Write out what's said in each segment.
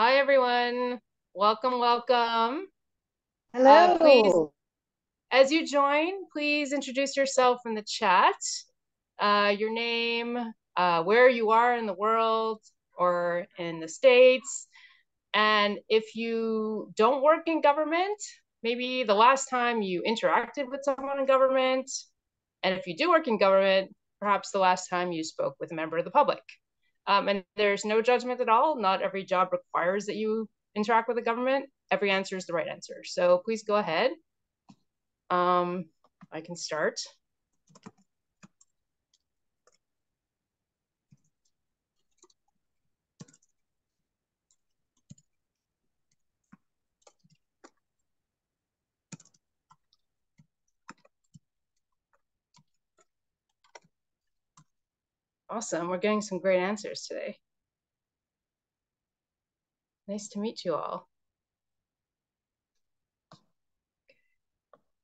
Hi, everyone. Welcome, welcome. Hello. Uh, please, as you join, please introduce yourself in the chat. Uh, your name, uh, where you are in the world or in the States. And if you don't work in government, maybe the last time you interacted with someone in government. And if you do work in government, perhaps the last time you spoke with a member of the public. Um, and there's no judgment at all. Not every job requires that you interact with the government. Every answer is the right answer. So please go ahead. Um, I can start. Awesome. We're getting some great answers today. Nice to meet you all.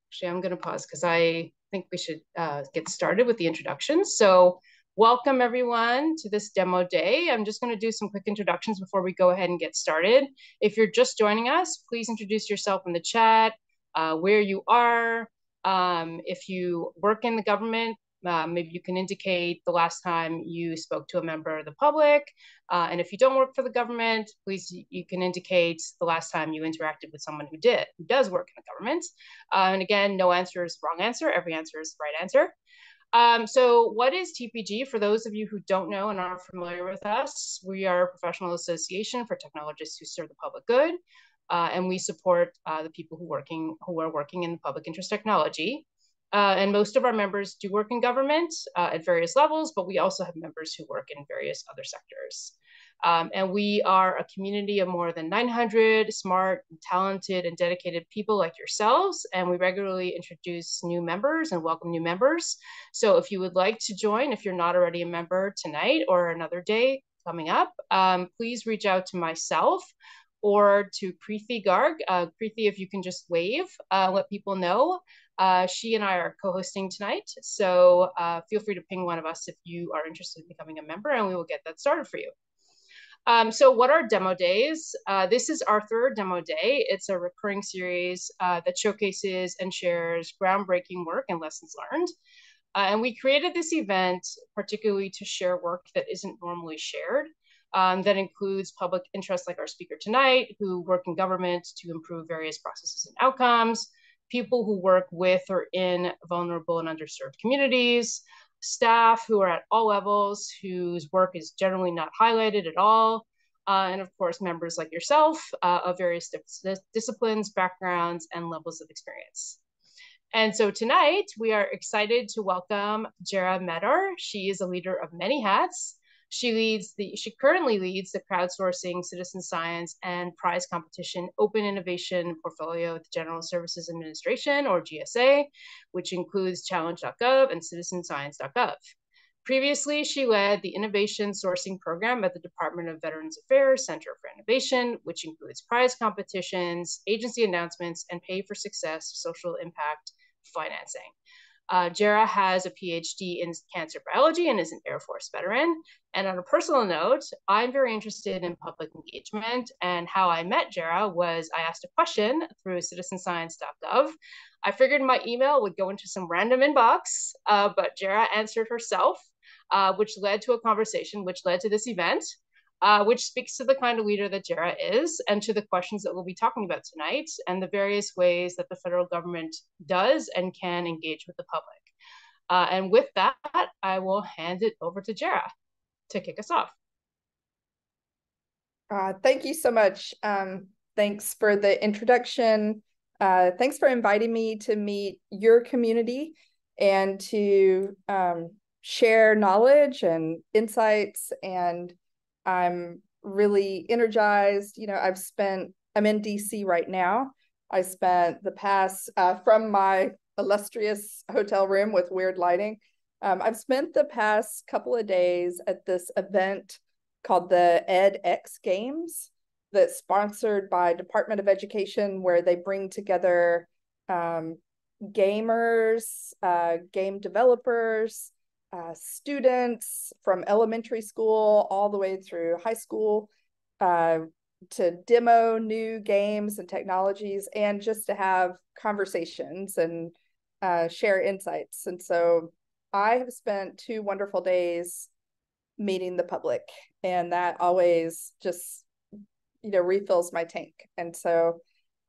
Actually, I'm going to pause because I think we should uh, get started with the introductions. So welcome everyone to this demo day. I'm just going to do some quick introductions before we go ahead and get started. If you're just joining us, please introduce yourself in the chat, uh, where you are. Um, if you work in the government, uh, maybe you can indicate the last time you spoke to a member of the public. Uh, and if you don't work for the government, please you can indicate the last time you interacted with someone who did, who does work in the government. Uh, and again, no answer is wrong answer. Every answer is the right answer. Um, so what is TPG? For those of you who don't know and aren't familiar with us, we are a professional association for technologists who serve the public good. Uh, and we support uh, the people who working who are working in public interest technology. Uh, and most of our members do work in government uh, at various levels, but we also have members who work in various other sectors. Um, and we are a community of more than 900 smart, talented, and dedicated people like yourselves. And we regularly introduce new members and welcome new members. So if you would like to join, if you're not already a member tonight or another day coming up, um, please reach out to myself or to Preeti Garg. Uh, Preeti, if you can just wave, uh, let people know. Uh, she and I are co-hosting tonight, so uh, feel free to ping one of us if you are interested in becoming a member, and we will get that started for you. Um, so what are demo days? Uh, this is our third demo day. It's a recurring series uh, that showcases and shares groundbreaking work and lessons learned. Uh, and we created this event particularly to share work that isn't normally shared. Um, that includes public interest like our speaker tonight, who work in government to improve various processes and outcomes, people who work with or in vulnerable and underserved communities, staff who are at all levels, whose work is generally not highlighted at all, uh, and of course, members like yourself uh, of various disciplines, backgrounds, and levels of experience. And so tonight, we are excited to welcome Jarah Meador. She is a leader of many hats, she leads the she currently leads the crowdsourcing citizen science and prize competition open innovation portfolio at the General Services Administration or GSA, which includes challenge.gov and citizenscience.gov. Previously, she led the Innovation Sourcing Program at the Department of Veterans Affairs Center for Innovation, which includes prize competitions, agency announcements, and pay for success social impact financing. Uh, Jarah has a PhD in cancer biology and is an Air Force veteran. And on a personal note, I'm very interested in public engagement. And how I met Jarah was I asked a question through citizenscience.gov. I figured my email would go into some random inbox, uh, but Jarah answered herself, uh, which led to a conversation, which led to this event uh, which speaks to the kind of leader that Jarah is and to the questions that we'll be talking about tonight and the various ways that the federal government does and can engage with the public. Uh, and with that, I will hand it over to Jarah to kick us off. Uh, thank you so much. Um, thanks for the introduction. Uh, thanks for inviting me to meet your community and to um, share knowledge and insights and I'm really energized. You know, I've spent, I'm in DC right now. I spent the past, uh, from my illustrious hotel room with weird lighting, um, I've spent the past couple of days at this event called the EdX Games that's sponsored by Department of Education, where they bring together um, gamers, uh, game developers, uh, students from elementary school all the way through high school uh, to demo new games and technologies and just to have conversations and uh, share insights. And so I have spent two wonderful days meeting the public, and that always just you know refills my tank. And so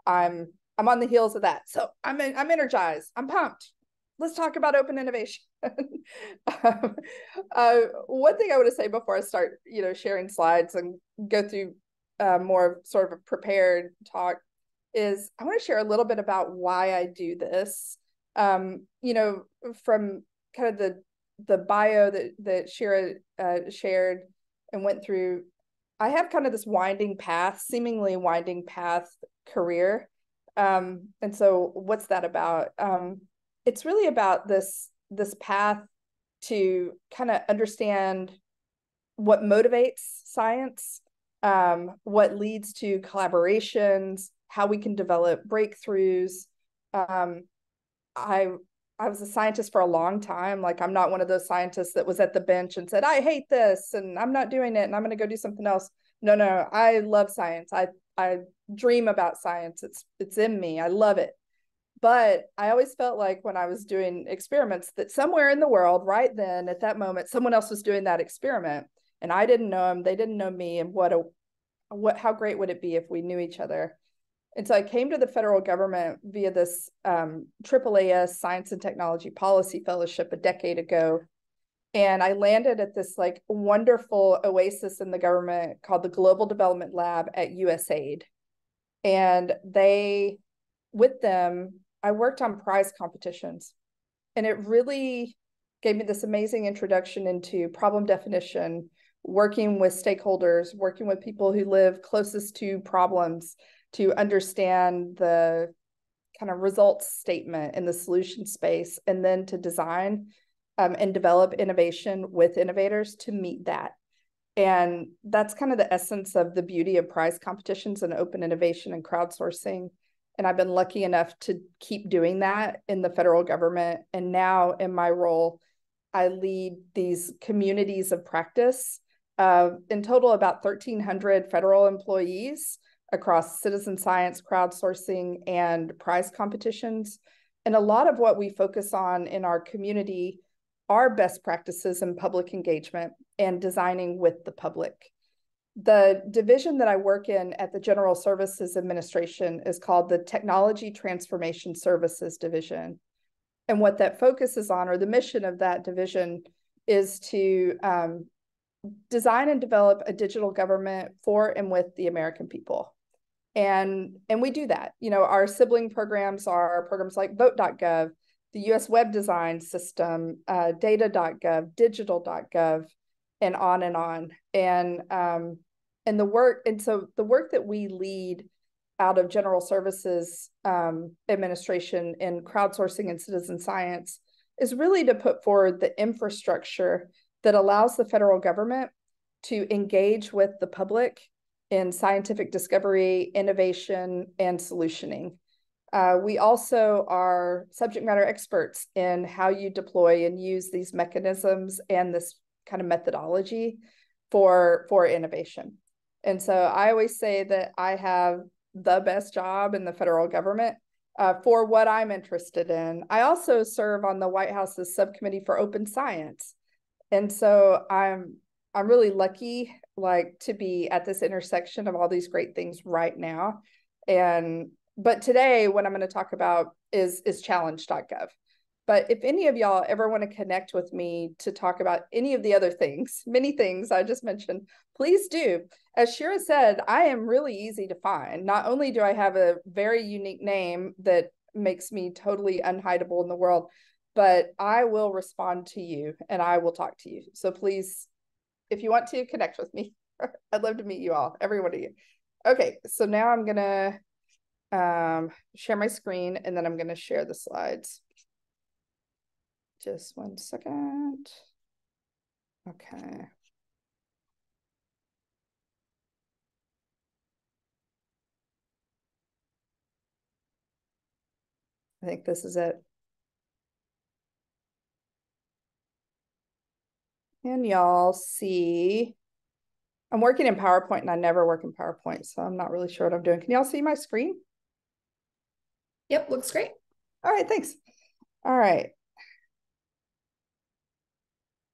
I'm I'm on the heels of that. So I'm I'm energized. I'm pumped. Let's talk about open innovation. Um, uh, one thing I want to say before I start, you know, sharing slides and go through uh, more sort of a prepared talk is I want to share a little bit about why I do this. Um, you know, from kind of the the bio that that Shira uh, shared and went through, I have kind of this winding path, seemingly winding path career. Um, and so, what's that about? Um, it's really about this this path to kind of understand what motivates science um, what leads to collaborations, how we can develop breakthroughs. Um, I I was a scientist for a long time. Like I'm not one of those scientists that was at the bench and said, I hate this and I'm not doing it and I'm gonna go do something else. No, no, I love science. I I dream about science. It's it's in me. I love it. But I always felt like when I was doing experiments that somewhere in the world, right then at that moment, someone else was doing that experiment and I didn't know them. they didn't know me, and what a what how great would it be if we knew each other? And so I came to the federal government via this um, AAAS Science and Technology Policy Fellowship a decade ago. And I landed at this like wonderful oasis in the government called the Global Development Lab at USAID. And they, with them, I worked on prize competitions. And it really gave me this amazing introduction into problem definition, working with stakeholders, working with people who live closest to problems to understand the kind of results statement in the solution space, and then to design um, and develop innovation with innovators to meet that. And that's kind of the essence of the beauty of prize competitions and open innovation and crowdsourcing. And I've been lucky enough to keep doing that in the federal government. And now in my role, I lead these communities of practice in total, about 1,300 federal employees across citizen science, crowdsourcing, and prize competitions. And a lot of what we focus on in our community are best practices in public engagement and designing with the public. The division that I work in at the General Services Administration is called the Technology Transformation Services Division. And what that focuses on, or the mission of that division, is to um, design and develop a digital government for and with the American people. And, and we do that. You know, our sibling programs are programs like vote.gov, the US web design system, uh, data.gov, digital.gov, and on and on. And um, and the work, and so the work that we lead out of General Services um, Administration in crowdsourcing and citizen science is really to put forward the infrastructure that allows the federal government to engage with the public in scientific discovery, innovation, and solutioning. Uh, we also are subject matter experts in how you deploy and use these mechanisms and this kind of methodology for, for innovation. And so I always say that I have the best job in the federal government uh, for what I'm interested in. I also serve on the White House's subcommittee for open science. And so i'm i'm really lucky like to be at this intersection of all these great things right now. And but today what i'm going to talk about is is challenge.gov but if any of y'all ever want to connect with me to talk about any of the other things many things i just mentioned please do as shira said i am really easy to find not only do i have a very unique name that makes me totally unhideable in the world but I will respond to you and I will talk to you. So please, if you want to connect with me, I'd love to meet you all, every one of you. Okay, so now I'm gonna um, share my screen and then I'm gonna share the slides. Just one second. Okay. I think this is it. Can y'all see I'm working in PowerPoint and I never work in PowerPoint, so I'm not really sure what I'm doing. Can y'all see my screen? Yep, looks great. All right, thanks. All right.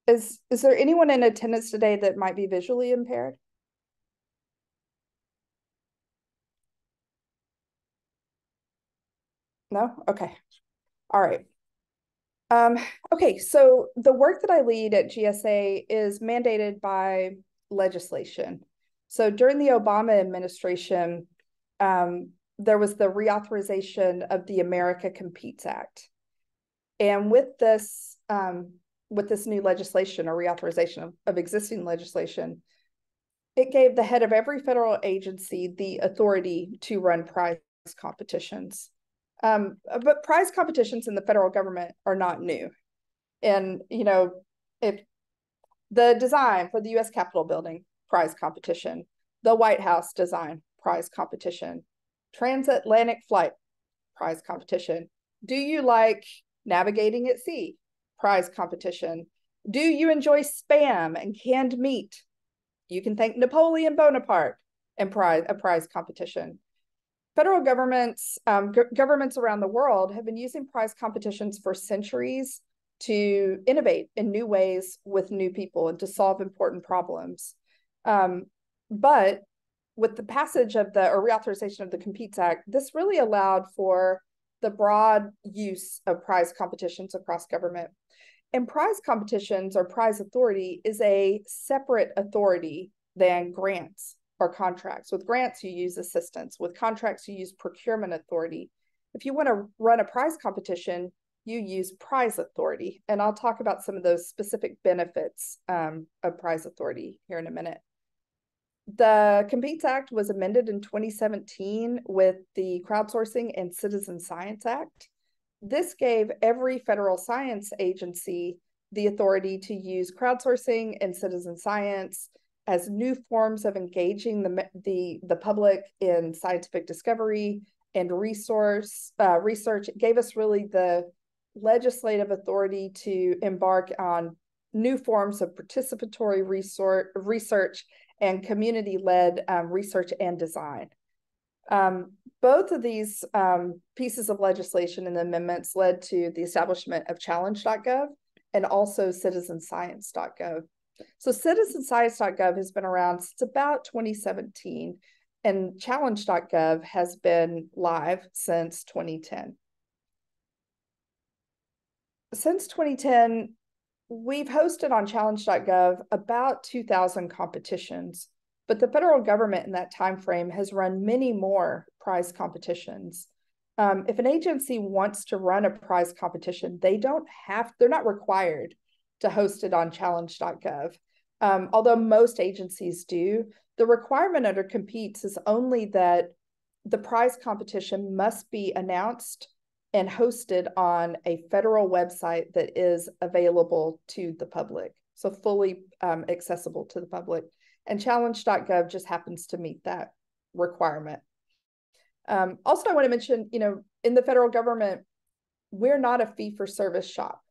Is is there anyone in attendance today that might be visually impaired? No? Okay. All right. Um, okay, so the work that I lead at GSA is mandated by legislation. So during the Obama administration, um, there was the reauthorization of the America Competes Act. And with this, um, with this new legislation or reauthorization of, of existing legislation, it gave the head of every federal agency the authority to run prize competitions. Um, but prize competitions in the federal government are not new. And, you know, if the design for the US Capitol building, prize competition, the White House design, prize competition, transatlantic flight, prize competition. Do you like navigating at sea? Prize competition. Do you enjoy spam and canned meat? You can thank Napoleon Bonaparte and prize a prize competition. Federal governments, um, governments around the world have been using prize competitions for centuries to innovate in new ways with new people and to solve important problems. Um, but with the passage of the or reauthorization of the Competes Act, this really allowed for the broad use of prize competitions across government. And prize competitions or prize authority is a separate authority than grants or contracts. With grants, you use assistance. With contracts, you use procurement authority. If you want to run a prize competition, you use prize authority. And I'll talk about some of those specific benefits um, of prize authority here in a minute. The Competes Act was amended in 2017 with the Crowdsourcing and Citizen Science Act. This gave every federal science agency the authority to use crowdsourcing and citizen science as new forms of engaging the, the, the public in scientific discovery and resource uh, research. It gave us really the legislative authority to embark on new forms of participatory research, research and community-led um, research and design. Um, both of these um, pieces of legislation and amendments led to the establishment of challenge.gov and also citizenscience.gov. So citizenscience.gov has been around since about 2017 and challenge.gov has been live since 2010. Since 2010, we've hosted on challenge.gov about 2000 competitions but the federal government in that time frame has run many more prize competitions um, if an agency wants to run a prize competition they don't have they're not required to host it on challenge.gov um, although most agencies do the requirement under competes is only that the prize competition must be announced and hosted on a federal website that is available to the public, so fully um, accessible to the public. And challenge.gov just happens to meet that requirement. Um, also, I want to mention, you know, in the federal government, we're not a fee for service shop.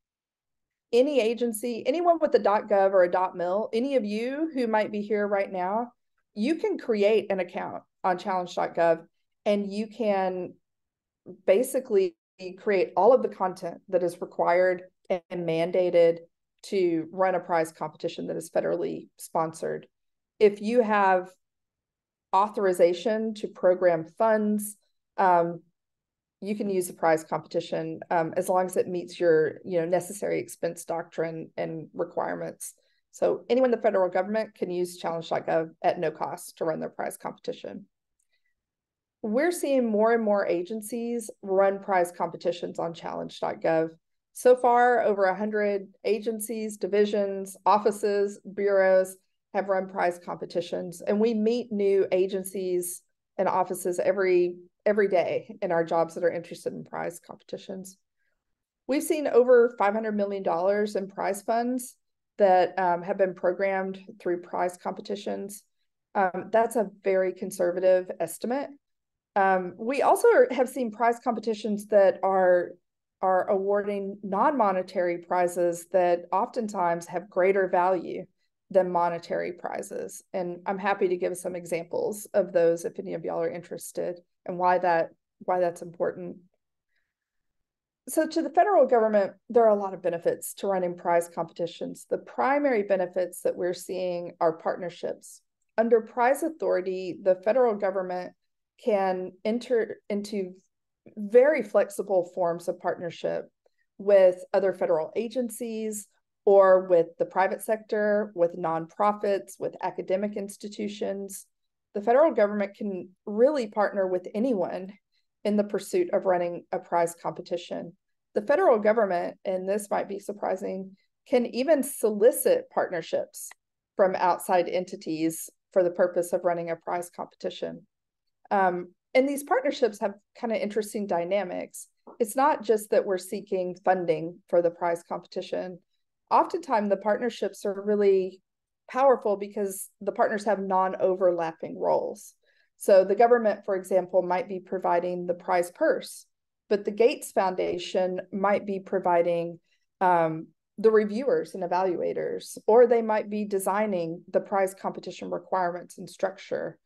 Any agency, anyone with a .gov or a .mil, any of you who might be here right now, you can create an account on challenge.gov and you can basically create all of the content that is required and mandated to run a prize competition that is federally sponsored. If you have authorization to program funds, um, you can use a prize competition um, as long as it meets your you know necessary expense doctrine and requirements. So anyone in the federal government can use challenge.gov at no cost to run their prize competition we're seeing more and more agencies run prize competitions on challenge.gov. So far, over 100 agencies, divisions, offices, bureaus have run prize competitions. And we meet new agencies and offices every every day in our jobs that are interested in prize competitions. We've seen over $500 million in prize funds that um, have been programmed through prize competitions. Um, that's a very conservative estimate. Um, we also are, have seen prize competitions that are are awarding non-monetary prizes that oftentimes have greater value than monetary prizes. And I'm happy to give some examples of those if any of y'all are interested and why that why that's important. So to the federal government, there are a lot of benefits to running prize competitions. The primary benefits that we're seeing are partnerships. Under prize authority, the federal government can enter into very flexible forms of partnership with other federal agencies or with the private sector, with nonprofits, with academic institutions. The federal government can really partner with anyone in the pursuit of running a prize competition. The federal government, and this might be surprising, can even solicit partnerships from outside entities for the purpose of running a prize competition. Um, and these partnerships have kind of interesting dynamics. It's not just that we're seeking funding for the prize competition. Oftentimes, the partnerships are really powerful because the partners have non overlapping roles. So, the government, for example, might be providing the prize purse, but the Gates Foundation might be providing um, the reviewers and evaluators, or they might be designing the prize competition requirements and structure.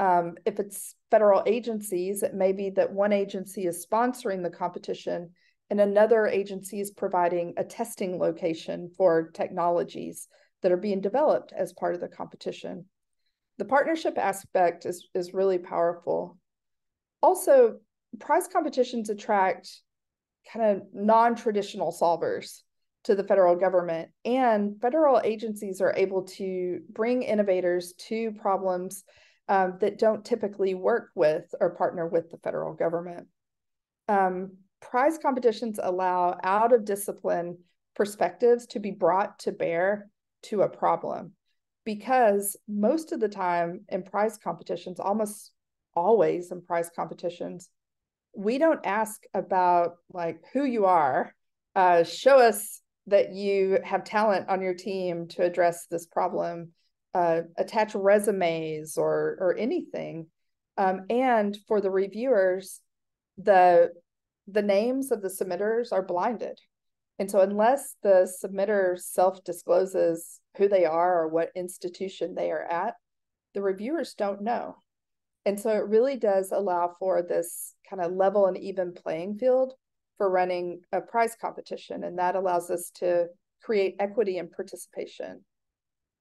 Um, if it's federal agencies, it may be that one agency is sponsoring the competition and another agency is providing a testing location for technologies that are being developed as part of the competition. The partnership aspect is, is really powerful. Also, prize competitions attract kind of non-traditional solvers to the federal government and federal agencies are able to bring innovators to problems um, that don't typically work with or partner with the federal government. Um, prize competitions allow out of discipline perspectives to be brought to bear to a problem because most of the time in prize competitions, almost always in prize competitions, we don't ask about like who you are. Uh, show us that you have talent on your team to address this problem uh, attach resumes or or anything. Um, and for the reviewers, the the names of the submitters are blinded. And so unless the submitter self-discloses who they are or what institution they are at, the reviewers don't know. And so it really does allow for this kind of level and even playing field for running a prize competition. And that allows us to create equity and participation.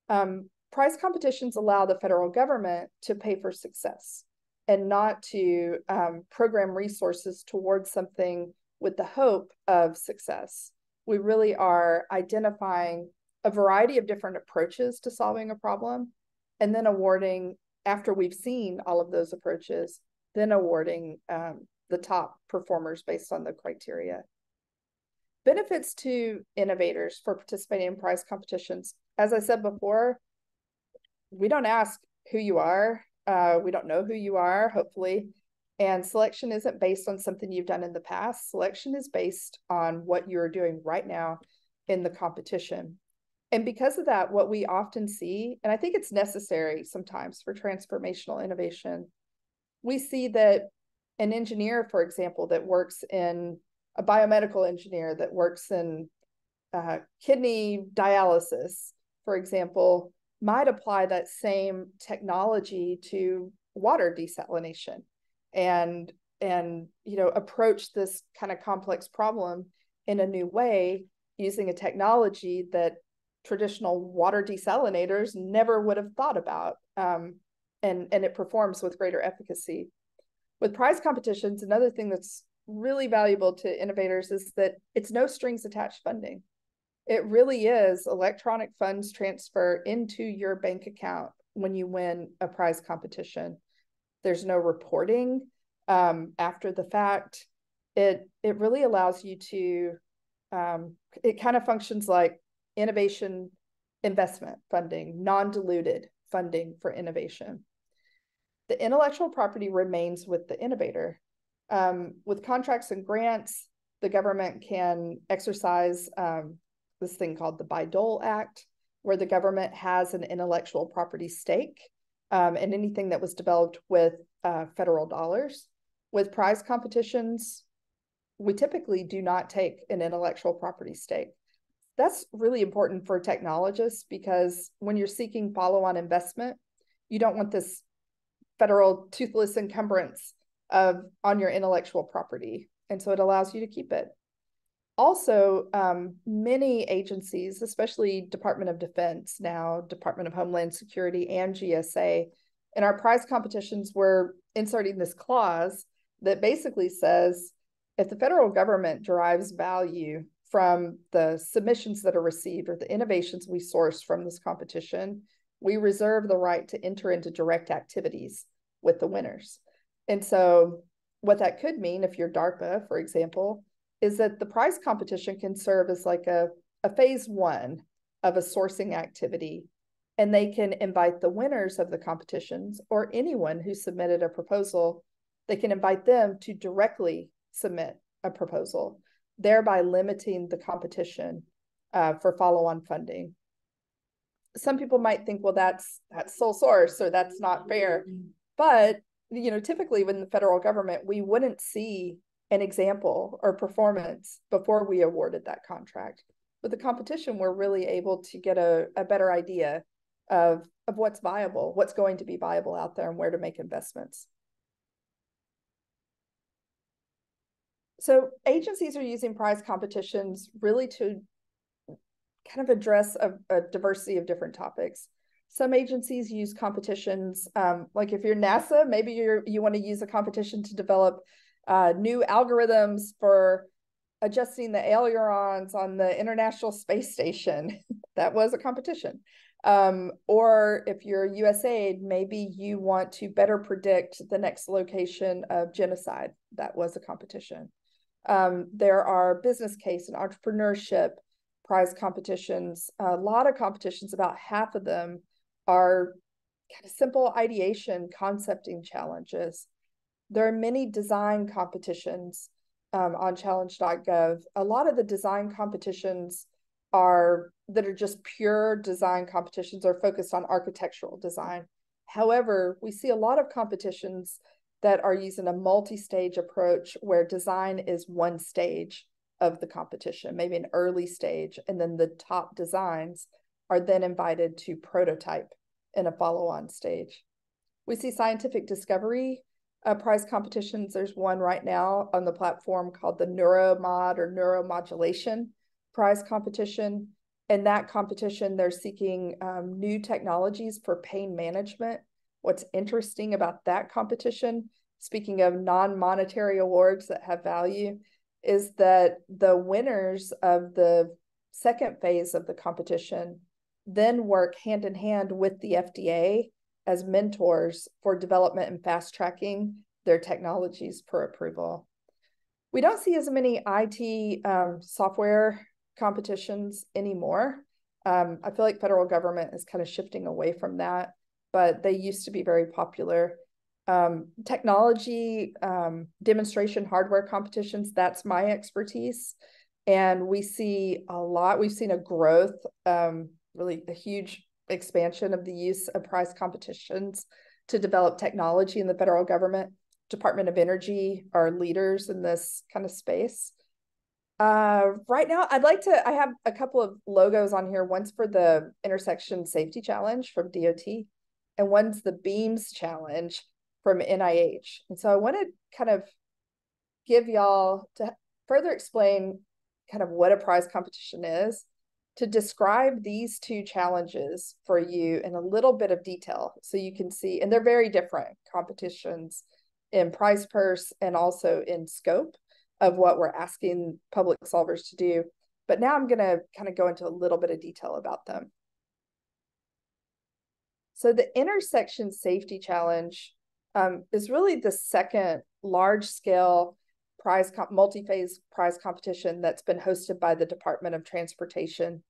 Um, prize competitions allow the federal government to pay for success and not to um, program resources towards something with the hope of success. We really are identifying a variety of different approaches to solving a problem and then awarding, after we've seen all of those approaches, then awarding um, the top performers based on the criteria. Benefits to innovators for participating in prize competitions. As I said before, we don't ask who you are. Uh, we don't know who you are, hopefully. And selection isn't based on something you've done in the past. Selection is based on what you're doing right now in the competition. And because of that, what we often see, and I think it's necessary sometimes for transformational innovation, we see that an engineer, for example, that works in a biomedical engineer that works in uh, kidney dialysis, for example, might apply that same technology to water desalination and and you know approach this kind of complex problem in a new way using a technology that traditional water desalinators never would have thought about um, and and it performs with greater efficacy. With prize competitions another thing that's really valuable to innovators is that it's no strings attached funding it really is electronic funds transfer into your bank account when you win a prize competition. There's no reporting um, after the fact. It it really allows you to. Um, it kind of functions like innovation investment funding, non-diluted funding for innovation. The intellectual property remains with the innovator. Um, with contracts and grants, the government can exercise um, this thing called the Bayh-Dole Act, where the government has an intellectual property stake um, and anything that was developed with uh, federal dollars. With prize competitions, we typically do not take an intellectual property stake. that's really important for technologists because when you're seeking follow-on investment, you don't want this federal toothless encumbrance of on your intellectual property. And so it allows you to keep it. Also, um, many agencies, especially Department of Defense now, Department of Homeland Security and GSA, in our prize competitions, we're inserting this clause that basically says if the federal government derives value from the submissions that are received or the innovations we source from this competition, we reserve the right to enter into direct activities with the winners. And so, what that could mean, if you're DARPA, for example, is that the prize competition can serve as like a, a phase one of a sourcing activity. And they can invite the winners of the competitions or anyone who submitted a proposal, they can invite them to directly submit a proposal, thereby limiting the competition uh, for follow-on funding. Some people might think, well, that's that's sole source, or that's not fair. But you know, typically when the federal government, we wouldn't see an example or performance before we awarded that contract. With the competition, we're really able to get a, a better idea of, of what's viable, what's going to be viable out there, and where to make investments. So agencies are using prize competitions really to kind of address a, a diversity of different topics. Some agencies use competitions, um, like if you're NASA, maybe you're you want to use a competition to develop uh, new algorithms for adjusting the ailerons on the International Space Station. that was a competition. Um, or if you're USAID, maybe you want to better predict the next location of genocide. That was a competition. Um, there are business case and entrepreneurship prize competitions, a lot of competitions, about half of them are kind of simple ideation concepting challenges. There are many design competitions um, on challenge.gov. A lot of the design competitions are that are just pure design competitions are focused on architectural design. However, we see a lot of competitions that are using a multi-stage approach where design is one stage of the competition, maybe an early stage, and then the top designs are then invited to prototype in a follow-on stage. We see scientific discovery uh, prize competitions. There's one right now on the platform called the Neuromod or Neuromodulation Prize Competition. In that competition, they're seeking um, new technologies for pain management. What's interesting about that competition, speaking of non monetary awards that have value, is that the winners of the second phase of the competition then work hand in hand with the FDA as mentors for development and fast tracking their technologies for approval. We don't see as many IT um, software competitions anymore. Um, I feel like federal government is kind of shifting away from that, but they used to be very popular. Um, technology um, demonstration hardware competitions, that's my expertise. And we see a lot, we've seen a growth, um, really a huge expansion of the use of prize competitions to develop technology in the federal government. Department of Energy are leaders in this kind of space. Uh, right now, I'd like to, I have a couple of logos on here. One's for the Intersection Safety Challenge from DOT, and one's the Beams Challenge from NIH. And so I want to kind of give y'all to further explain kind of what a prize competition is to describe these two challenges for you in a little bit of detail so you can see, and they're very different competitions in prize purse and also in scope of what we're asking public solvers to do. But now I'm going to kind of go into a little bit of detail about them. So the intersection safety challenge um, is really the second large scale prize multi-phase prize competition that's been hosted by the Department of Transportation.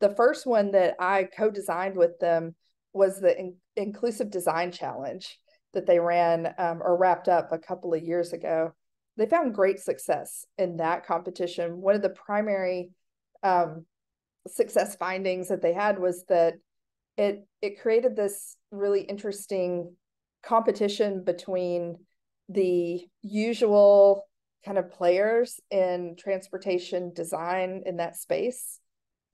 The first one that I co-designed with them was the in Inclusive Design Challenge that they ran um, or wrapped up a couple of years ago. They found great success in that competition. One of the primary um, success findings that they had was that it it created this really interesting competition between the usual kind of players in transportation design in that space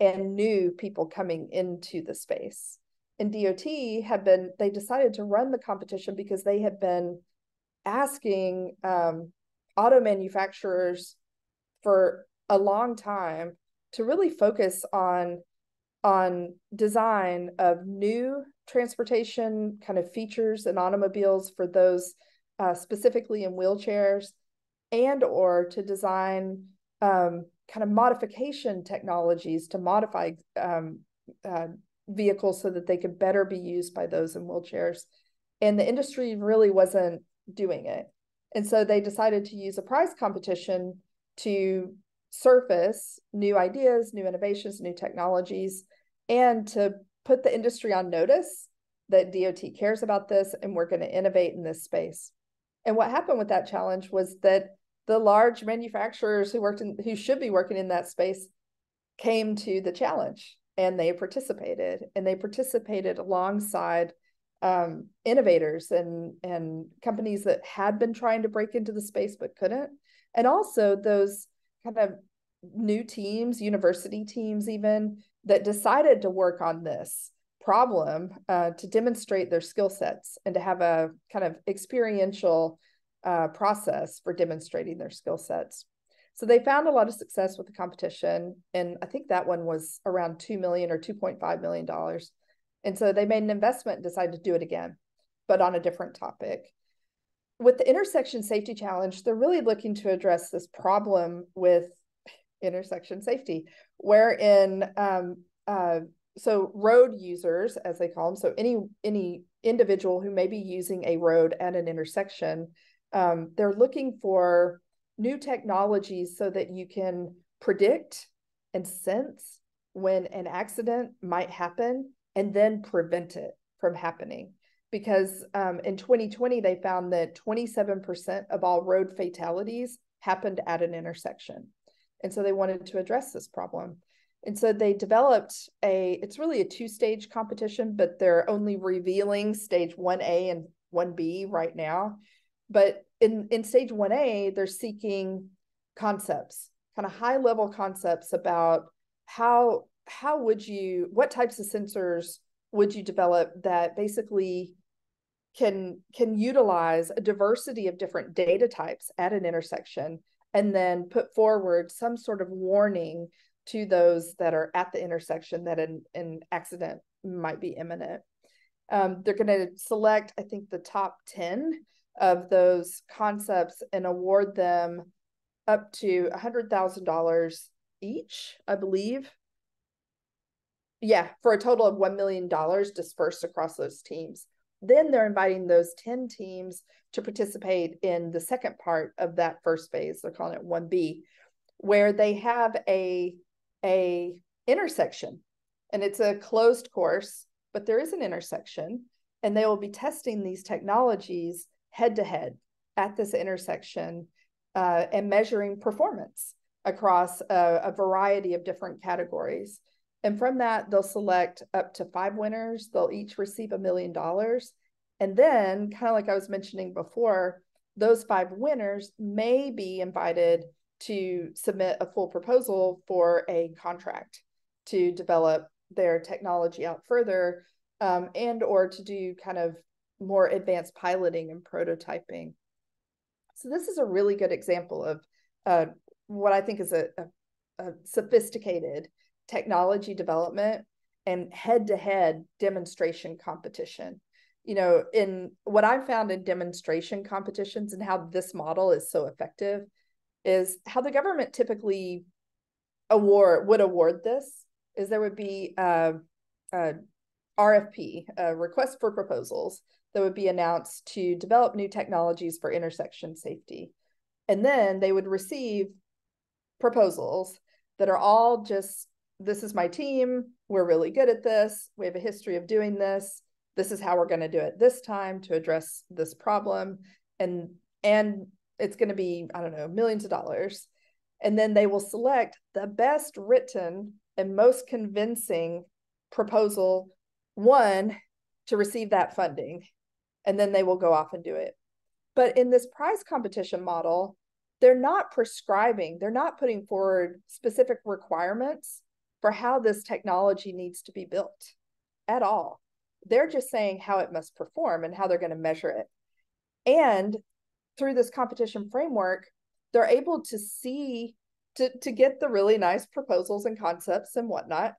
and new people coming into the space. And DOT have been, they decided to run the competition because they had been asking um, auto manufacturers for a long time to really focus on on design of new transportation kind of features and automobiles for those uh, specifically in wheelchairs and or to design um, kind of modification technologies to modify um, uh, vehicles so that they could better be used by those in wheelchairs and the industry really wasn't doing it and so they decided to use a prize competition to surface new ideas, new innovations, new technologies, and to put the industry on notice that DOT cares about this and we're going to innovate in this space. And what happened with that challenge was that the large manufacturers who worked in who should be working in that space came to the challenge and they participated and they participated alongside um, innovators and and companies that had been trying to break into the space but couldn't. And also those kind of new teams university teams even that decided to work on this problem uh, to demonstrate their skill sets and to have a kind of experiential uh, process for demonstrating their skill sets so they found a lot of success with the competition and i think that one was around 2 million or 2.5 million dollars and so they made an investment and decided to do it again, but on a different topic. With the intersection safety challenge, they're really looking to address this problem with intersection safety, wherein um, uh, so road users, as they call them, so any any individual who may be using a road at an intersection, um, they're looking for new technologies so that you can predict and sense when an accident might happen and then prevent it from happening. Because um, in 2020, they found that 27% of all road fatalities happened at an intersection. And so they wanted to address this problem. And so they developed a, it's really a two stage competition, but they're only revealing stage 1A and 1B right now. But in, in stage 1A, they're seeking concepts, kind of high level concepts about how how would you what types of sensors would you develop that basically can can utilize a diversity of different data types at an intersection and then put forward some sort of warning to those that are at the intersection that an, an accident might be imminent. Um, they're going to select i think the top 10 of those concepts and award them up to $100000 each i believe yeah, for a total of $1 million dispersed across those teams. Then they're inviting those 10 teams to participate in the second part of that first phase. They're calling it 1B, where they have a, a intersection and it's a closed course, but there is an intersection and they will be testing these technologies head to head at this intersection uh, and measuring performance across a, a variety of different categories. And from that, they'll select up to five winners. They'll each receive a million dollars. And then, kind of like I was mentioning before, those five winners may be invited to submit a full proposal for a contract to develop their technology out further um, and or to do kind of more advanced piloting and prototyping. So this is a really good example of uh, what i think is a, a, a sophisticated technology development and head-to-head demonstration competition. You know in what i've found in demonstration competitions and how this model is so effective is how the government typically award would award this is there would be a, a rfp a request for proposals that would be announced to develop new technologies for intersection safety and then they would receive proposals that are all just this is my team. We're really good at this. We have a history of doing this. This is how we're going to do it this time to address this problem. And and it's going to be, I don't know, millions of dollars. And then they will select the best written and most convincing proposal, one, to receive that funding. And then they will go off and do it. But in this prize competition model, they're not prescribing, they're not putting forward specific requirements for how this technology needs to be built at all. They're just saying how it must perform and how they're going to measure it. And through this competition framework, they're able to see to, to get the really nice proposals and concepts and whatnot.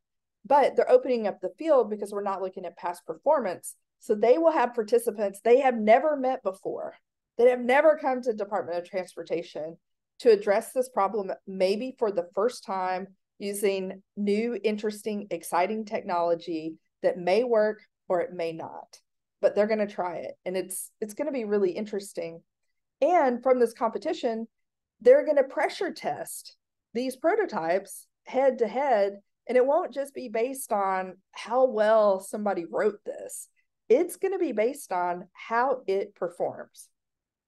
But they're opening up the field because we're not looking at past performance. So they will have participants they have never met before, that have never come to Department of Transportation to address this problem, maybe for the first time using new, interesting, exciting technology that may work or it may not. But they're going to try it, and it's it's going to be really interesting. And from this competition, they're going to pressure test these prototypes head to head and it won't just be based on how well somebody wrote this. It's going to be based on how it performs.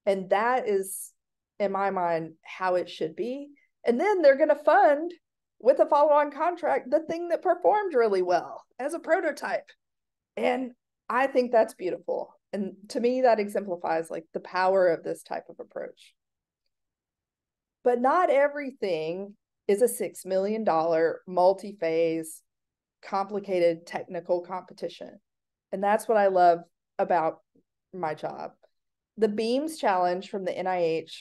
And that is in my mind how it should be. And then they're going to fund with a follow-on contract the thing that performed really well as a prototype. And i think that's beautiful. And to me that exemplifies like the power of this type of approach. But not everything is a $6 million multi phase, complicated technical competition. And that's what I love about my job. The Beams Challenge from the NIH,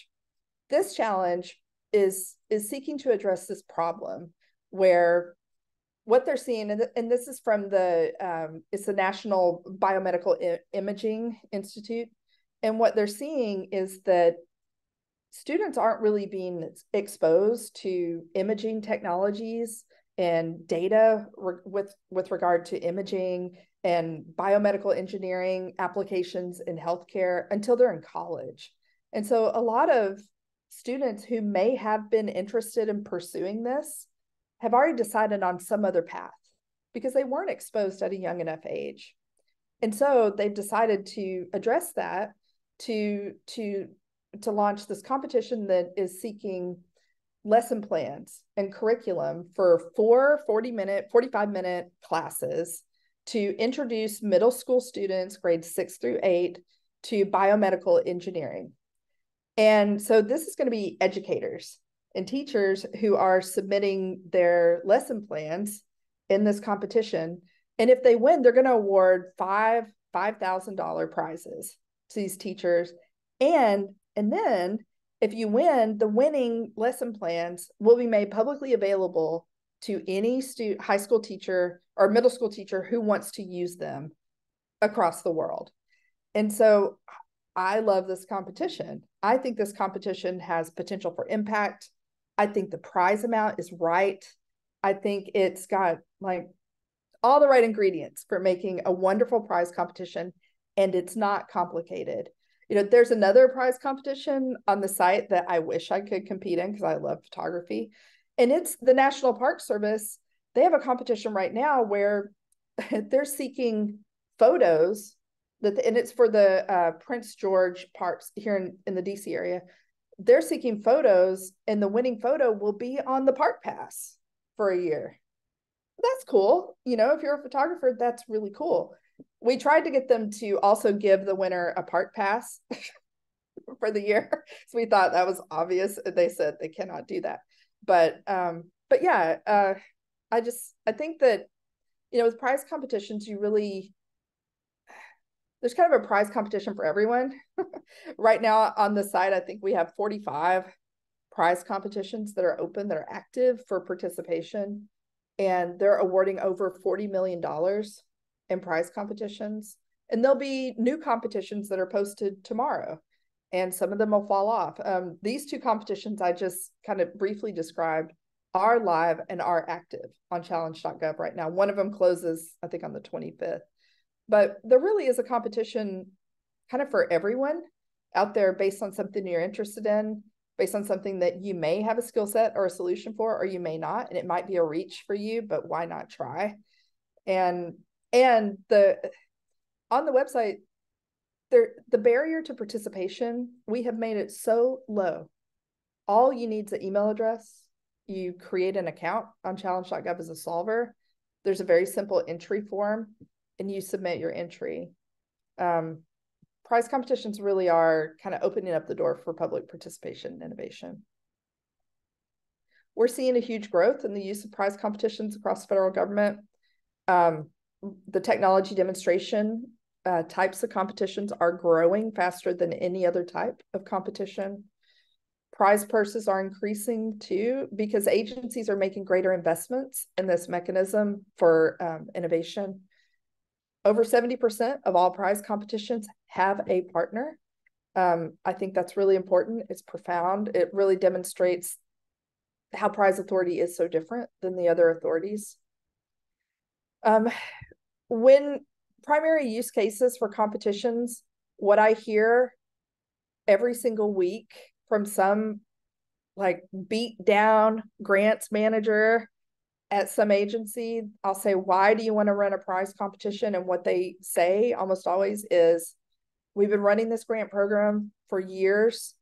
this challenge is, is seeking to address this problem where what they're seeing, and, this is from the, um, it's the National Biomedical I- Imaging Institute. And what they're seeing is that students aren't really being exposed to imaging technologies and data re- with with regard to imaging and biomedical engineering applications in healthcare until they're in college. And so a lot of students who may have been interested in pursuing this have already decided on some other path because they weren't exposed at a young enough age. And so they've decided to address that to to to launch this competition that is seeking lesson plans and curriculum for four 40 minute 45 minute classes to introduce middle school students grades six through eight to biomedical engineering. And so this is going to be educators and teachers who are submitting their lesson plans in this competition. And if they win they're going to award five five thousand dollar prizes to these teachers. And and then if you win, the winning lesson plans will be made publicly available to any student, high school teacher or middle school teacher who wants to use them across the world. And so I love this competition. I think this competition has potential for impact. I think the prize amount is right. I think it's got like all the right ingredients for making a wonderful prize competition and it's not complicated you know, there's another prize competition on the site that I wish I could compete in because I love photography. And it's the National Park Service. They have a competition right now where they're seeking photos that, the, and it's for the uh, Prince George Parks here in, in the DC area. They're seeking photos, and the winning photo will be on the park pass for a year. That's cool. You know, if you're a photographer, that's really cool we tried to get them to also give the winner a park pass for the year. So we thought that was obvious. They said they cannot do that. But um, but yeah, uh, I just I think that you know with prize competitions, you really there's kind of a prize competition for everyone. right now on the site, I think we have 45 prize competitions that are open, that are active for participation, and they're awarding over $40 million and prize competitions. And there'll be new competitions that are posted tomorrow, and some of them will fall off. Um, these two competitions I just kind of briefly described are live and are active on challenge.gov right now. One of them closes, I think, on the 25th. But there really is a competition kind of for everyone out there based on something you're interested in, based on something that you may have a skill set or a solution for, or you may not. And it might be a reach for you, but why not try? And and the on the website there the barrier to participation we have made it so low. All you need is an email address. You create an account on challenge.gov as a solver. There's a very simple entry form and you submit your entry. Um, prize competitions really are kind of opening up the door for public participation and innovation. We're seeing a huge growth in the use of prize competitions across the federal government. Um, the technology demonstration uh, types of competitions are growing faster than any other type of competition. Prize purses are increasing too because agencies are making greater investments in this mechanism for um, innovation. Over 70% of all prize competitions have a partner. Um, I think that's really important. It's profound. It really demonstrates how prize authority is so different than the other authorities. Um, when primary use cases for competitions, what I hear every single week from some like beat down grants manager at some agency, I'll say, why do you want to run a prize competition? And what they say almost always is, we've been running this grant program for years.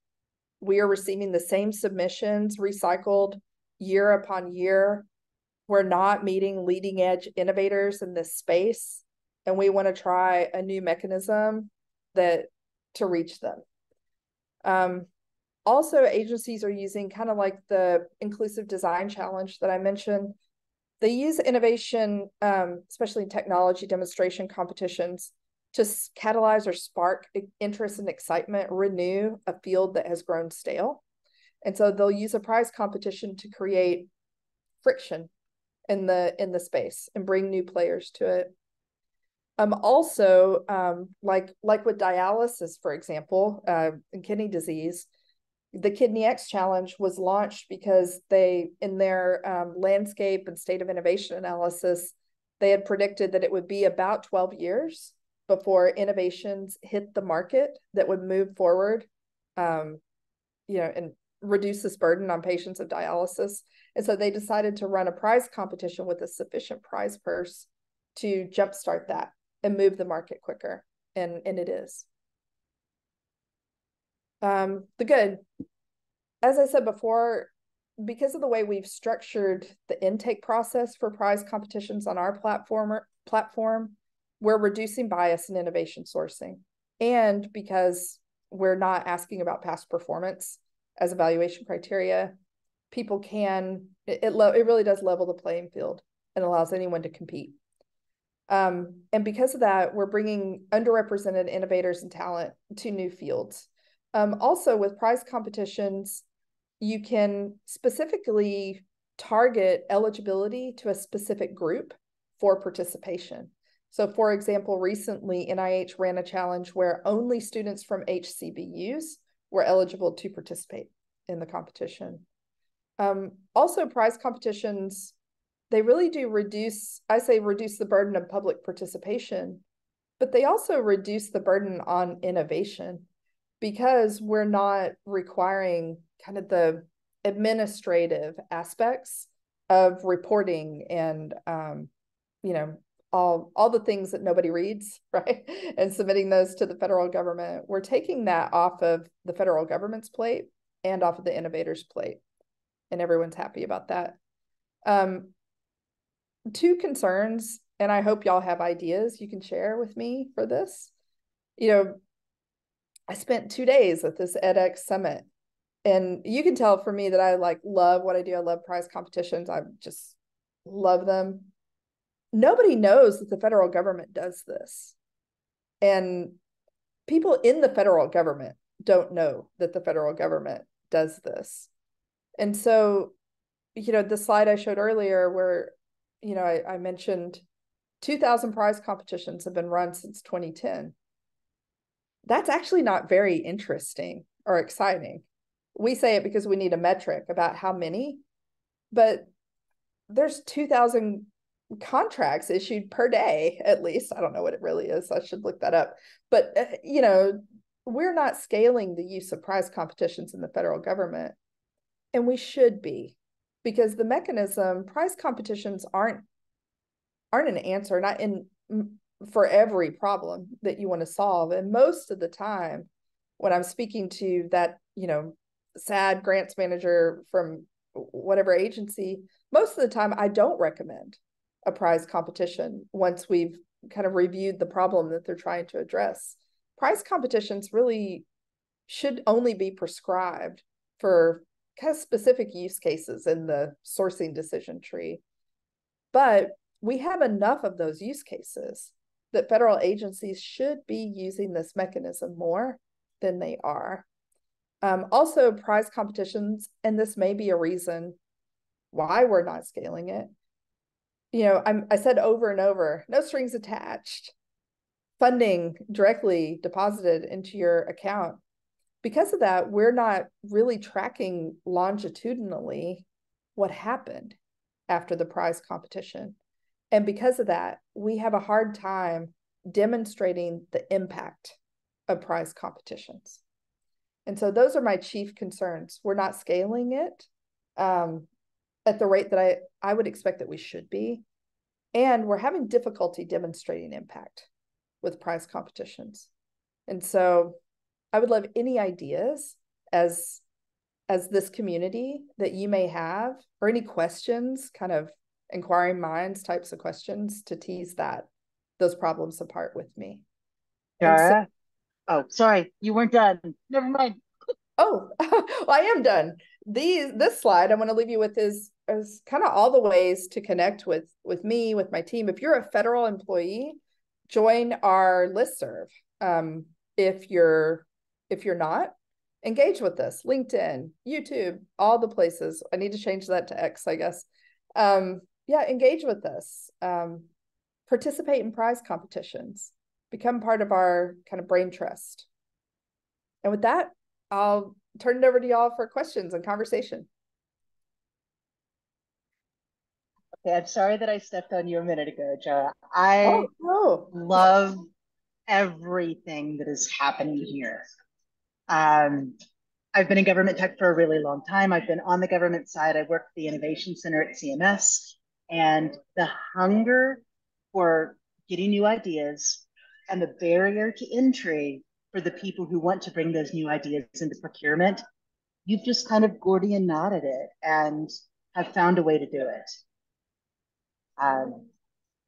We are receiving the same submissions recycled year upon year. We're not meeting leading edge innovators in this space and we want to try a new mechanism that to reach them. Um, also, agencies are using kind of like the inclusive design challenge that I mentioned. They use innovation, um, especially in technology demonstration competitions, to catalyze or spark interest and excitement, renew a field that has grown stale. And so they'll use a prize competition to create friction in the in the space and bring new players to it. Um, also, um, like like with dialysis, for example, uh, in kidney disease, the KidneyX Challenge was launched because they, in their um, landscape and state of innovation analysis, they had predicted that it would be about 12 years before innovations hit the market that would move forward, um, you know, and reduce this burden on patients of dialysis. And so they decided to run a prize competition with a sufficient prize purse to jumpstart that and move the market quicker. And, and it is. Um, the good, as I said before, because of the way we've structured the intake process for prize competitions on our platform, platform, we're reducing bias in innovation sourcing. And because we're not asking about past performance as evaluation criteria, people can, it, it, it really does level the playing field and allows anyone to compete. Um, and because of that, we're bringing underrepresented innovators and talent to new fields. Um, also, with prize competitions, you can specifically target eligibility to a specific group for participation. So, for example, recently NIH ran a challenge where only students from HBCUs were eligible to participate in the competition. Um, also, prize competitions they really do reduce, I say, reduce the burden of public participation, but they also reduce the burden on innovation because we're not requiring kind of the administrative aspects of reporting and um, you know all all the things that nobody reads right and submitting those to the federal government. We're taking that off of the federal government's plate and off of the innovators plate and everyone's happy about that um, two concerns, and I hope y'all have ideas you can share with me for this. You know, I spent two days at this edX summit, and you can tell for me that I like love what I do. I love prize competitions. I just love them. Nobody knows that the federal government does this. And people in the federal government don't know that the federal government does this. And so, you know, the slide I showed earlier where you know, I, I mentioned 2,000 prize competitions have been run since 2010. That's actually not very interesting or exciting. We say it because we need a metric about how many, but there's 2,000 contracts issued per day, at least. I don't know what it really is. I should look that up. But, uh, you know, we're not scaling the use of prize competitions in the federal government, and we should be because the mechanism prize competitions aren't aren't an answer not in for every problem that you want to solve. And most of the time when i'm speaking to that you know sad grants manager from whatever agency most of the time i don't recommend a prize competition once we've kind of reviewed the problem that they're trying to address. Prize competitions really should only be prescribed for of specific use cases in the sourcing decision tree. But we have enough of those use cases that federal agencies should be using this mechanism more than they are. Um, also, prize competitions, and this may be a reason why we're not scaling it. You know, I'm, I said over and over, no strings attached, funding directly deposited into your account. Because of that, we're not really tracking longitudinally what happened after the prize competition. And because of that, we have a hard time demonstrating the impact of prize competitions. And so those are my chief concerns. We're not scaling it um, at the rate that I, I would expect that we should be. And we're having difficulty demonstrating impact with prize competitions. And so I would love any ideas as as this community that you may have or any questions kind of inquiring minds types of questions to tease that those problems apart with me. Jarah? So, oh, sorry, you weren't done. Never mind. oh, well, I am done. These this slide I want to leave you with is is kind of all the ways to connect with with me with my team. If you're a federal employee, join our listserv. Um, if you're if you're not, engage with this LinkedIn, YouTube, all the places. I need to change that to X, I guess. Um, yeah, engage with this. Um, participate in prize competitions. Become part of our kind of brain trust. And with that, I'll turn it over to y'all for questions and conversation. Okay, I'm sorry that I stepped on you a minute ago, Joe. I oh, no. love everything that is happening here. Um, I've been in government tech for a really long time. I've been on the government side. I worked at the Innovation Center at CMS and the hunger for getting new ideas and the barrier to entry for the people who want to bring those new ideas into procurement, you've just kind of Gordian knotted it and have found a way to do it. Um,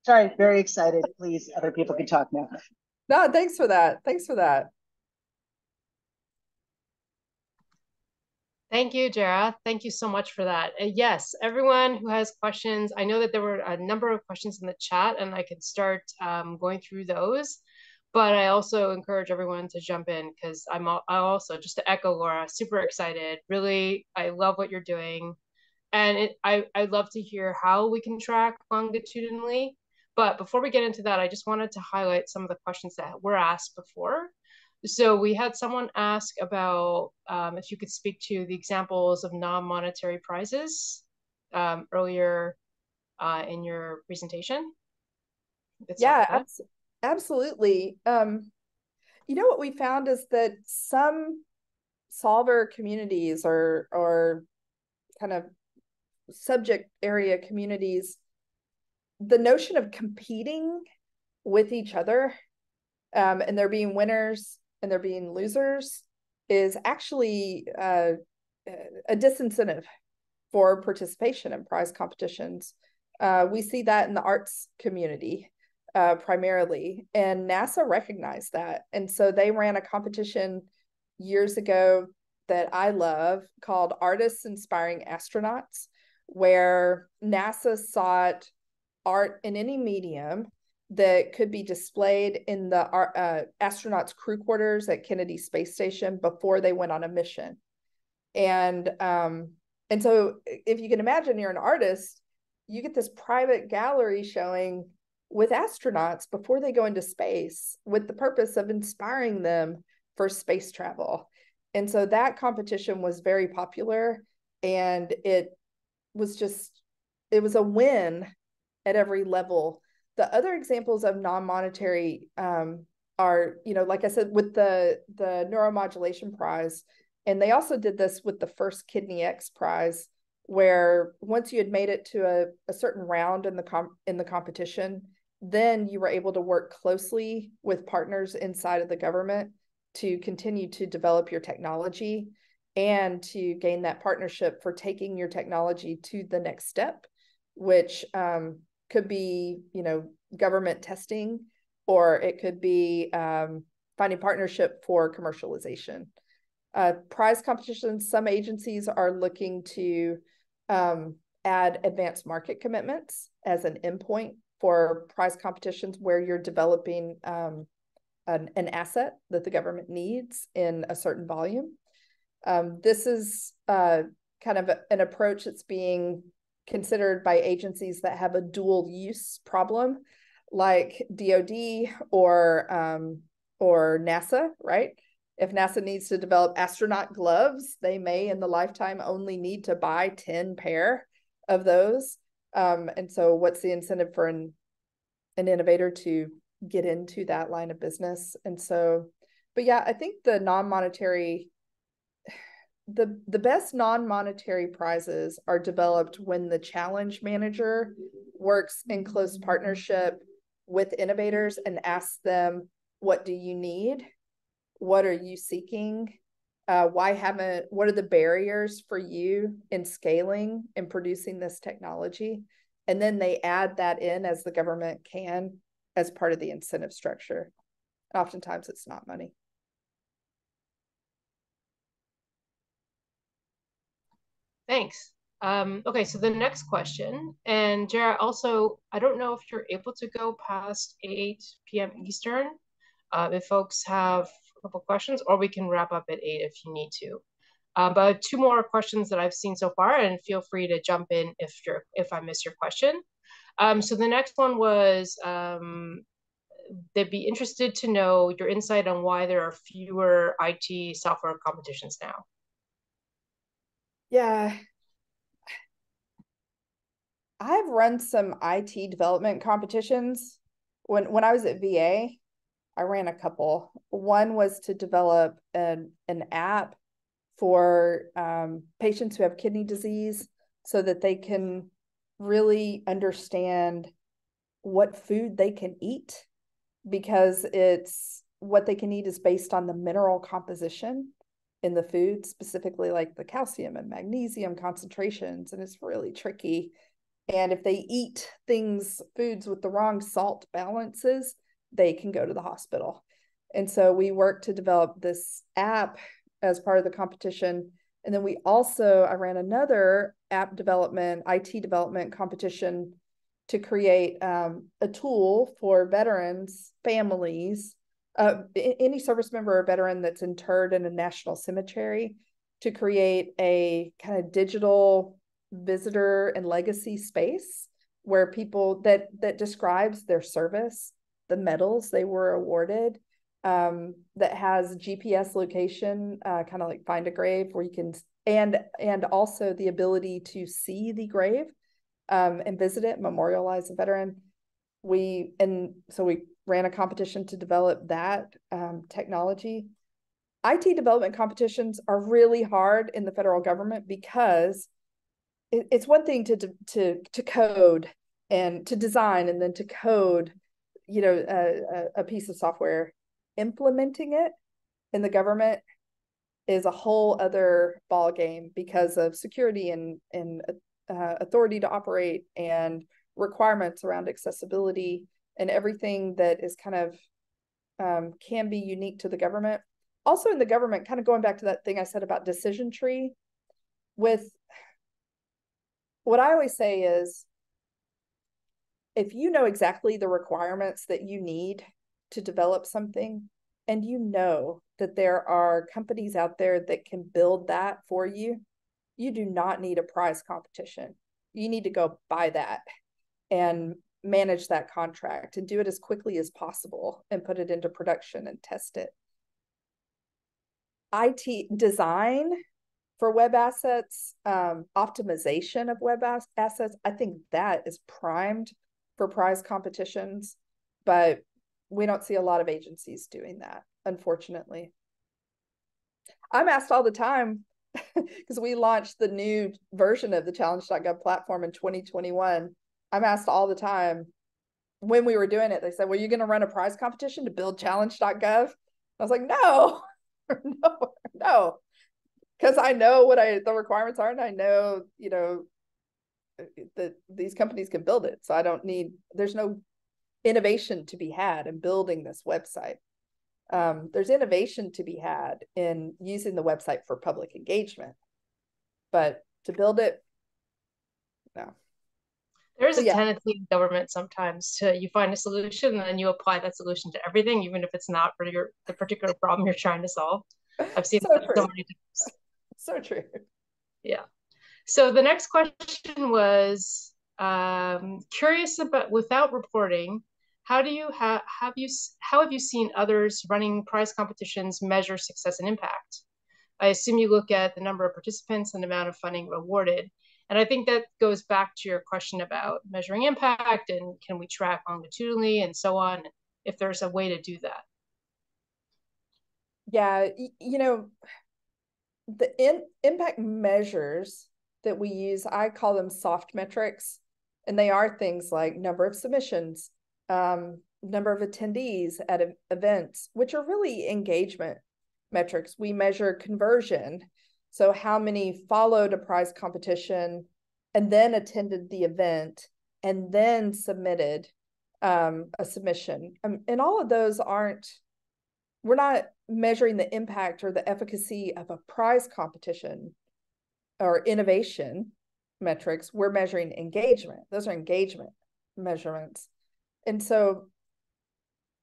sorry, very excited. Please, other people can talk now. No, thanks for that. Thanks for that. Thank you, Jarah. Thank you so much for that. Uh, yes, everyone who has questions, I know that there were a number of questions in the chat and I can start um, going through those, but I also encourage everyone to jump in because I'm I also, just to echo Laura, super excited. Really, I love what you're doing. And it, I, I'd love to hear how we can track longitudinally. But before we get into that, I just wanted to highlight some of the questions that were asked before. So we had someone ask about um, if you could speak to the examples of non-monetary prizes um, earlier uh, in your presentation. Yeah, abs absolutely. Um, you know what we found is that some solver communities or or kind of subject area communities, the notion of competing with each other um, and there being winners and there being losers is actually uh, a disincentive for participation in prize competitions. Uh, we see that in the arts community uh, primarily, and NASA recognized that. And so they ran a competition years ago that I love called Artists Inspiring Astronauts, where NASA sought art in any medium that could be displayed in the uh, astronauts' crew quarters at Kennedy Space Station before they went on a mission. And um, and so, if you can imagine, you're an artist, you get this private gallery showing with astronauts before they go into space, with the purpose of inspiring them for space travel. And so that competition was very popular, and it was just it was a win at every level the other examples of non-monetary um, are, you know, like I said, with the the neuromodulation prize, and they also did this with the first KidneyX prize, where once you had made it to a, a certain round in the com- in the competition, then you were able to work closely with partners inside of the government to continue to develop your technology and to gain that partnership for taking your technology to the next step, which um, could be you know government testing or it could be um, finding partnership for commercialization Uh, prize competitions, some agencies are looking to um, add advanced market commitments as an endpoint for prize competitions where you're developing um, an, an, asset that the government needs in a certain volume. Um, this is uh, kind of an approach that's being considered by agencies that have a dual use problem, like DoD or um, or NASA, right? If NASA needs to develop astronaut gloves, they may in the lifetime only need to buy 10 pair of those. Um, and so what's the incentive for an an innovator to get into that line of business? And so, but yeah, I think the non-monetary the the best non-monetary prizes are developed when the challenge manager works in close partnership with innovators and asks them what do you need? What are you seeking? Uh, why haven't what are the barriers for you in scaling and producing this technology? And then they add that in as the government can as part of the incentive structure. Oftentimes it's not money Thanks. Um, okay, so the next question, and Jarah, also, I don't know if you're able to go past 8 p.m. Eastern, uh, if folks have a couple questions, or we can wrap up at 8 if you need to. Uh, but two more questions that I've seen so far, and feel free to jump in if you're if I miss your question. Um, so the next one was um, they'd be interested to know your insight on why there are fewer IT software competitions now. Yeah. I've run some IT development competitions. When when I was at VA, I ran a couple. One was to develop an an app for um, patients who have kidney disease so that they can really understand what food they can eat because it's what they can eat is based on the mineral composition in the food, specifically like the calcium and magnesium concentrations, and it's really tricky. And if they eat things, foods with the wrong salt balances, they can go to the hospital. And so we worked to develop this app as part of the competition. And then we also, I ran another app development, IT development competition to create um, a tool for veterans, families, uh, any service member or veteran that's interred in a national cemetery to create a kind of digital visitor and legacy space where people that that describes their service the medals they were awarded um, that has gps location uh, kind of like find a grave where you can and and also the ability to see the grave um, and visit it memorialize a veteran. We and so we ran a competition to develop that um, technology. IT development competitions are really hard in the federal government because it, it's one thing to, to to code and to design and then to code, you know, a, a piece of software. Implementing it in the government is a whole other ball game because of security and and uh, authority to operate and requirements around accessibility and everything that is kind of um, can be unique to the government. Also, in the government, kind of going back to that thing I said about decision tree, with what I always say is if you know exactly the requirements that you need to develop something, and you know that there are companies out there that can build that for you, you do not need a prize competition. You need to go buy that and manage that contract and do it as quickly as possible and put it into production and test it. IT design for web assets, um, optimization of web as- assets, I think that is primed for prize competitions, but we don't see a lot of agencies doing that, unfortunately. I'm asked all the time because we launched the new version of the challenge.gov platform in 2021 I'm asked all the time when we were doing it, they said, Were you going to run a prize competition to build challenge.gov? I was like, No, no, no. Because I know what I the requirements are, and I know, you know, that these companies can build it. So I don't need there's no innovation to be had in building this website. Um, there's innovation to be had in using the website for public engagement, but to build it, no. There's a yeah. tendency in government sometimes to you find a solution and then you apply that solution to everything, even if it's not for your the particular problem you're trying to solve. I've seen so so many times. So true. Yeah. So the next question was um, curious about without reporting, how do you have have you how have you seen others running prize competitions measure success and impact? I assume you look at the number of participants and amount of funding awarded. And I think that goes back to your question about measuring impact and can we track longitudinally and so on, if there's a way to do that. Yeah, you know, the in, impact measures that we use, I call them soft metrics, and they are things like number of submissions, um, number of attendees at events, which are really engagement metrics. We measure conversion, so, how many followed a prize competition and then attended the event and then submitted um, a submission? Um, and all of those aren't, we're not measuring the impact or the efficacy of a prize competition or innovation metrics. We're measuring engagement. Those are engagement measurements. And so,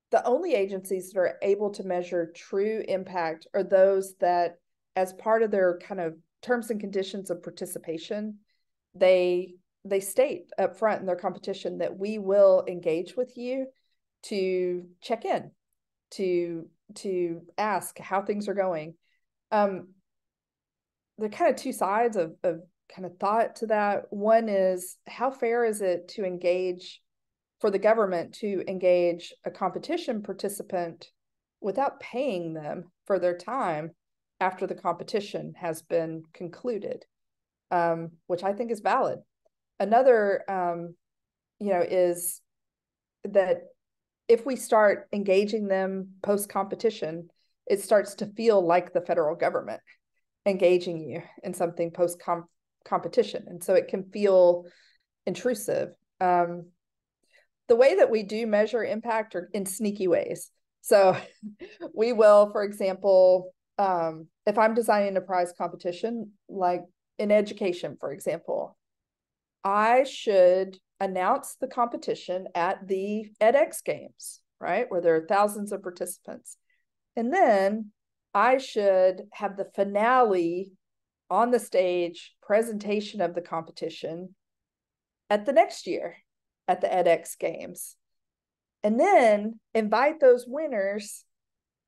the only agencies that are able to measure true impact are those that as part of their kind of terms and conditions of participation, they they state up front in their competition that we will engage with you to check in, to to ask how things are going. Um, there are kind of two sides of, of kind of thought to that. One is how fair is it to engage for the government to engage a competition participant without paying them for their time after the competition has been concluded, um, which I think is valid. Another, um, you know, is that if we start engaging them post competition, it starts to feel like the federal government engaging you in something post competition. And so it can feel intrusive. Um, the way that we do measure impact are in sneaky ways. So we will, for example, um, if I'm designing a prize competition, like in education, for example, I should announce the competition at the edX games, right? Where there are thousands of participants. And then I should have the finale on the stage presentation of the competition at the next year at the edX games. And then invite those winners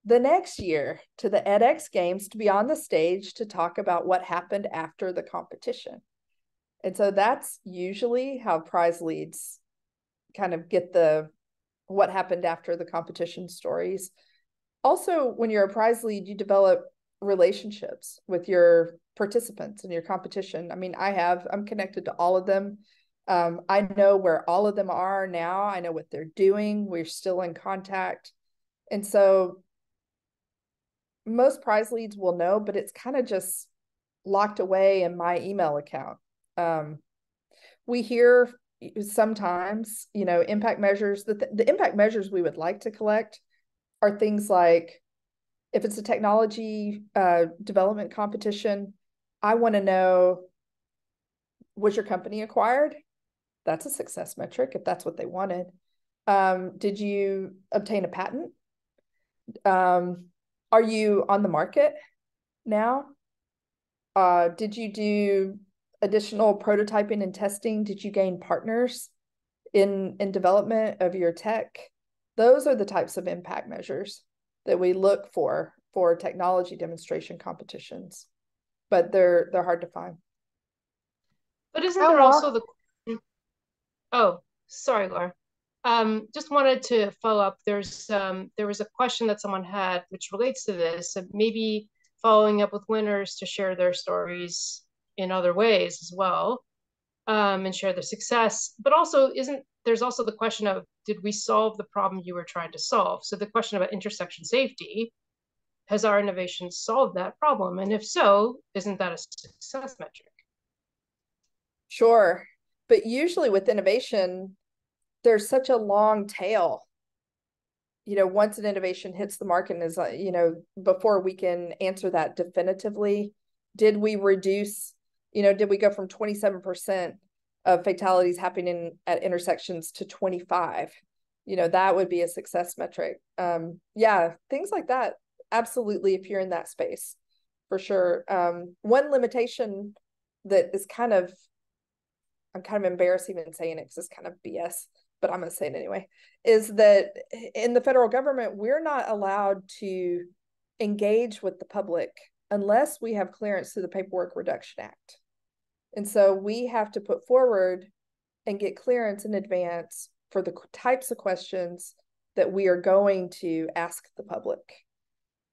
the next year to the edX Games to be on the stage to talk about what happened after the competition. And so that's usually how prize leads kind of get the what happened after the competition stories. Also, when you're a prize lead, you develop relationships with your participants in your competition. I mean, I have, I'm connected to all of them. Um, I know where all of them are now. I know what they're doing. We're still in contact. And so most prize leads will know, but it's kind of just locked away in my email account. Um, we hear sometimes, you know, impact measures. The, th- the impact measures we would like to collect are things like if it's a technology uh, development competition, I want to know was your company acquired? That's a success metric if that's what they wanted. Um, did you obtain a patent? Um, are you on the market now? Uh, did you do additional prototyping and testing? Did you gain partners in in development of your tech? Those are the types of impact measures that we look for for technology demonstration competitions, but they're they're hard to find. But isn't there also the oh sorry Laura um, just wanted to follow up. There's um, there was a question that someone had which relates to this, and maybe following up with winners to share their stories in other ways as well, um, and share their success. But also, isn't there's also the question of did we solve the problem you were trying to solve? So the question about intersection safety, has our innovation solved that problem? And if so, isn't that a success metric? Sure. But usually with innovation, there's such a long tail you know, once an innovation hits the market and is, uh, you know, before we can answer that definitively, did we reduce, you know, did we go from 27% of fatalities happening at intersections to 25? You know, that would be a success metric. Um, yeah, things like that. Absolutely, if you're in that space, for sure. Um, one limitation that is kind of, I'm kind of embarrassed even saying it because it's kind of BS but I'm going to say it anyway, is that in the federal government, we're not allowed to engage with the public unless we have clearance through the Paperwork Reduction Act. And so we have to put forward and get clearance in advance for the types of questions that we are going to ask the public.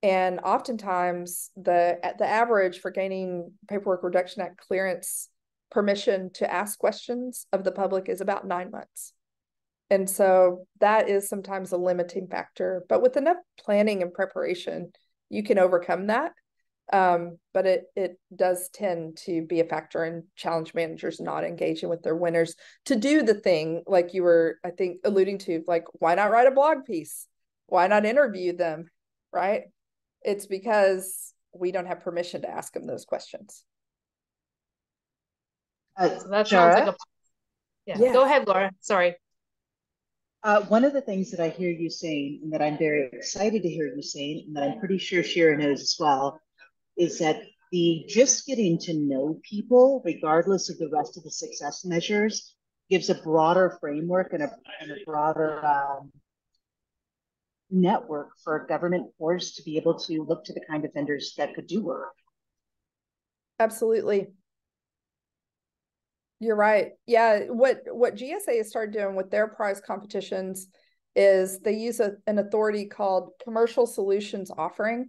And oftentimes the the average for gaining Paperwork Reduction Act clearance permission to ask questions of the public is about nine months. And so that is sometimes a limiting factor. But with enough planning and preparation, you can overcome that. Um, but it it does tend to be a factor in challenge managers not engaging with their winners to do the thing like you were, I think, alluding to, like why not write a blog piece? Why not interview them? Right? It's because we don't have permission to ask them those questions. Uh, so that sounds like a yeah. yeah. Go ahead, Laura. Sorry. Uh, one of the things that I hear you saying, and that I'm very excited to hear you saying, and that I'm pretty sure Shira knows as well, is that the just getting to know people, regardless of the rest of the success measures, gives a broader framework and a, and a broader um, network for government force to be able to look to the kind of vendors that could do work. Absolutely. You're right. Yeah, what what GSA has started doing with their prize competitions is they use a, an authority called Commercial Solutions Offering,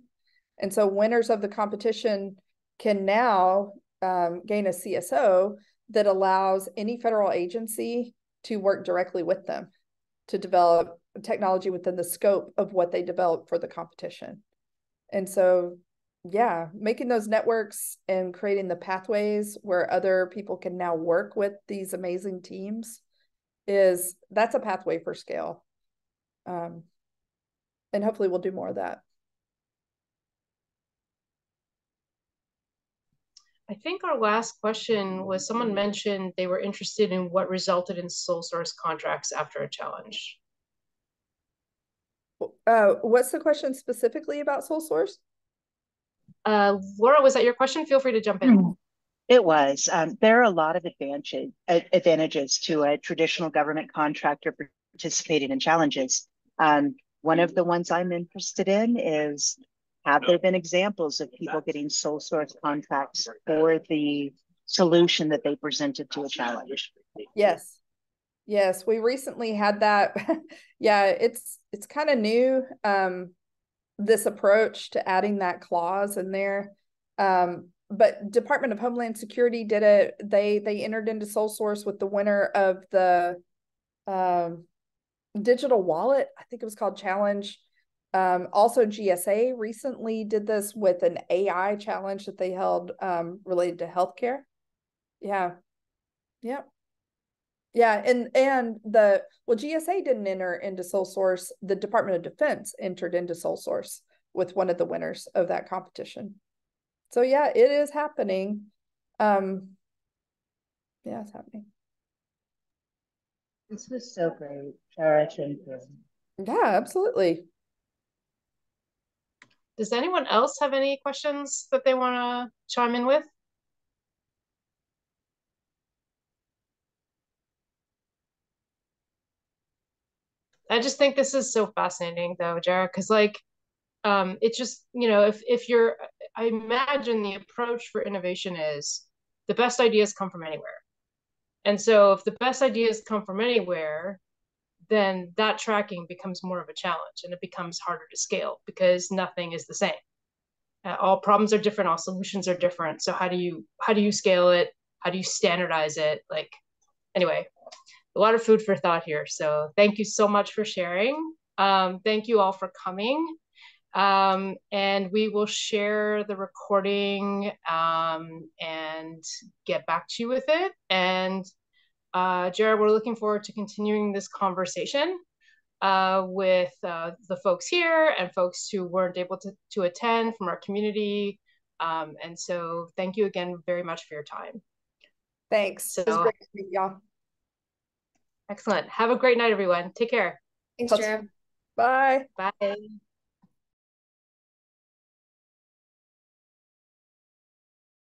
and so winners of the competition can now um, gain a CSO that allows any federal agency to work directly with them to develop technology within the scope of what they develop for the competition. And so yeah, making those networks and creating the pathways where other people can now work with these amazing teams is that's a pathway for scale. Um, and hopefully we'll do more of that. I think our last question was someone mentioned they were interested in what resulted in sole source contracts after a challenge. Uh, what's the question specifically about sole source? Uh, Laura, was that your question? Feel free to jump in. Hmm. It was. Um, there are a lot of advantage, advantages to a traditional government contractor participating in challenges. Um, one of the ones I'm interested in is have there been examples of people getting sole source contracts for the solution that they presented to a challenge? Yes. Yes, we recently had that. yeah, it's it's kind of new. Um, this approach to adding that clause in there. Um, but Department of Homeland Security did it. They they entered into sole source with the winner of the um, digital wallet. I think it was called Challenge. Um, also, GSA recently did this with an AI challenge that they held um, related to healthcare. Yeah, yeah. Yeah, and and the well, GSA didn't enter into sole source. The Department of Defense entered into sole source with one of the winners of that competition. So yeah, it is happening. Um, yeah, it's happening. This was so great, Shara. Thank you. Yeah, absolutely. Does anyone else have any questions that they want to chime in with? I just think this is so fascinating though, Jarah, because like um it's just, you know, if if you're I imagine the approach for innovation is the best ideas come from anywhere. And so if the best ideas come from anywhere, then that tracking becomes more of a challenge and it becomes harder to scale because nothing is the same. Uh, all problems are different, all solutions are different. So how do you how do you scale it? How do you standardize it? Like anyway, a lot of food for thought here. So thank you so much for sharing. Um, thank you all for coming. Um, and we will share the recording um, and get back to you with it. And uh, Jarah, we're looking forward to continuing this conversation uh, with uh, the folks here and folks who weren't able to, to attend from our community. Um, and so thank you again very much for your time. Thanks. So, it was great to meet y'all. Excellent. Have a great night, everyone. Take care. Thanks, Jim. Bye. Bye.